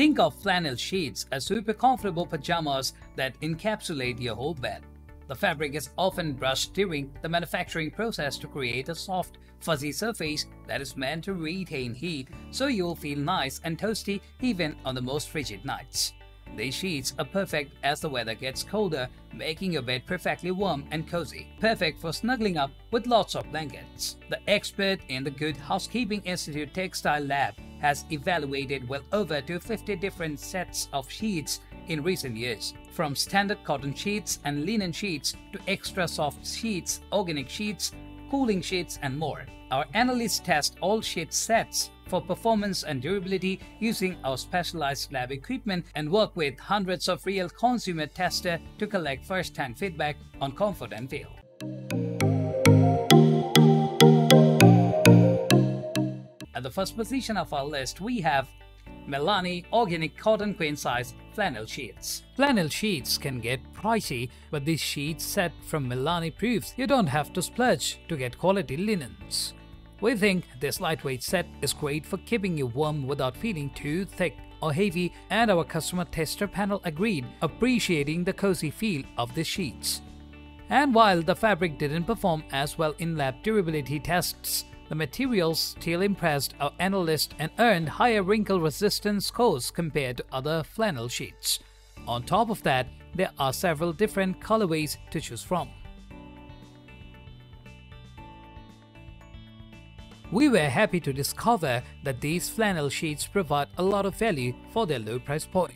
Think of flannel sheets as super comfortable pajamas that encapsulate your whole bed. The fabric is often brushed during the manufacturing process to create a soft, fuzzy surface that is meant to retain heat so you'll feel nice and toasty even on the most frigid nights. These sheets are perfect as the weather gets colder, making your bed perfectly warm and cozy. Perfect for snuggling up with lots of blankets. The expert in the Good Housekeeping Institute Textile Lab has evaluated well over 250 different sets of sheets in recent years, from standard cotton sheets and linen sheets to extra soft sheets, organic sheets, cooling sheets, and more. Our analysts test all sheet sets for performance and durability using our specialized lab equipment and work with hundreds of real consumer testers to collect first-hand feedback on comfort and feel. At the first position of our list, we have Mellanni Organic Cotton Queen Size Flannel Sheets. Flannel sheets can get pricey, but this sheet set from Mellanni proves you don't have to splurge to get quality linens. We think this lightweight set is great for keeping you warm without feeling too thick or heavy and our customer tester panel agreed, appreciating the cozy feel of the sheets. And while the fabric didn't perform as well in lab durability tests, the materials still impressed our analysts and earned higher wrinkle resistance scores compared to other flannel sheets. On top of that, there are several different colorways to choose from. We were happy to discover that these flannel sheets provide a lot of value for their low price point.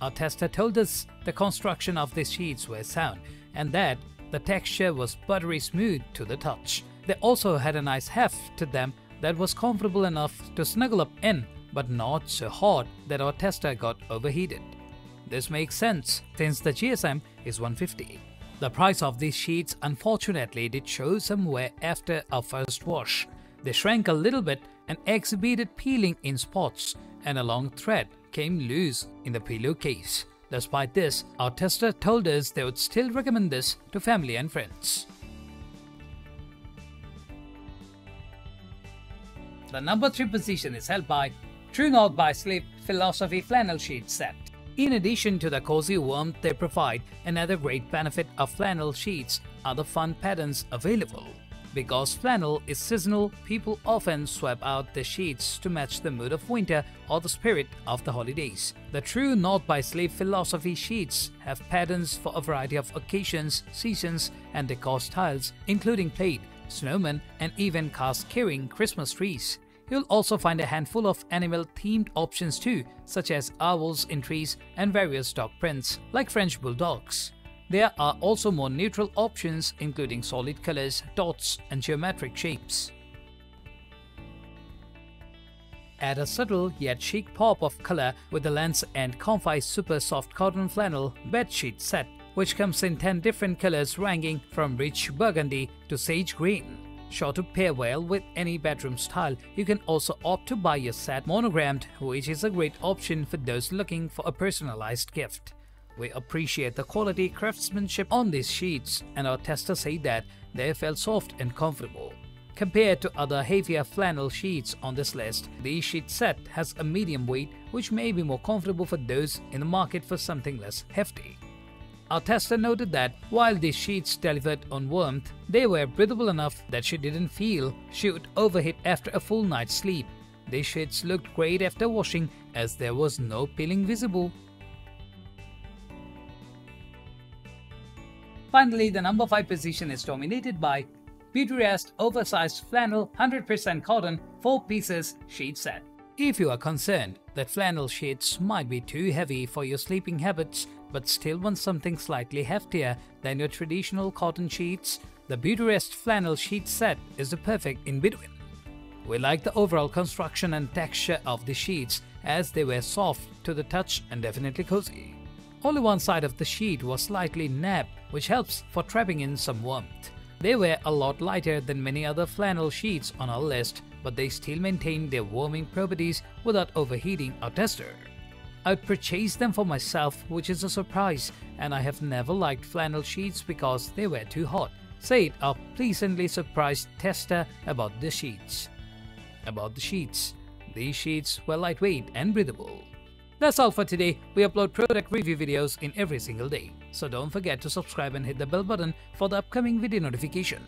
Our tester told us the construction of these sheets were sound and that the texture was buttery smooth to the touch. They also had a nice heft to them that was comfortable enough to snuggle up in, but not so hot that our tester got overheated. This makes sense since the GSM is 150. The price of these sheets unfortunately did show some wear after our first wash. They shrank a little bit and exhibited peeling in spots, and a long thread came loose in the pillowcase. Despite this, our tester told us they would still recommend this to family and friends. The number 3 position is held by True North by Sleep Philosophy Flannel Sheet Set. In addition to the cozy warmth they provide, another great benefit of flannel sheets are the fun patterns available. Because flannel is seasonal, people often swap out the sheets to match the mood of winter or the spirit of the holidays. The true North by Sleep philosophy sheets have patterns for a variety of occasions, seasons, and decor styles, including plaid, snowmen, and even cast-carrying Christmas trees. You'll also find a handful of animal-themed options too, such as owls in trees and various dog prints, like French bulldogs. There are also more neutral options including solid colors, dots, and geometric shapes. Add a subtle yet chic pop of color with the Lands' End Comfy Super Soft Cotton Flannel Bedsheet Set which comes in 10 different colors ranging from rich burgundy to sage green. Sure to pair well with any bedroom style, you can also opt to buy a set monogrammed, which is a great option for those looking for a personalized gift. We appreciate the quality craftsmanship on these sheets, and our testers say that they felt soft and comfortable. Compared to other heavier flannel sheets on this list, the sheet set has a medium weight which may be more comfortable for those in the market for something less hefty. Our tester noted that while these sheets delivered on warmth, they were breathable enough that she didn't feel she would overheat after a full night's sleep. These sheets looked great after washing as there was no peeling visible. Finally, the number 5 position is dominated by Beautyrest Oversized Flannel 100% Cotton 4 Pieces Sheet Set. If you are concerned that flannel sheets might be too heavy for your sleeping habits, but still want something slightly heftier than your traditional cotton sheets, the Beautyrest flannel sheet set is the perfect in between. We like the overall construction and texture of the sheets as they were soft to the touch and definitely cozy. Only one side of the sheet was slightly napped which helps for trapping in some warmth. They were a lot lighter than many other flannel sheets on our list, but they still maintain their warming properties without overheating our tester. I purchased them for myself, which is a surprise, and I have never liked flannel sheets because they were too hot, said a pleasantly surprised tester about the sheets. About the sheets. These sheets were lightweight and breathable. That's all for today. We upload product review videos in every single day. So don't forget to subscribe and hit the bell button for the upcoming video notification.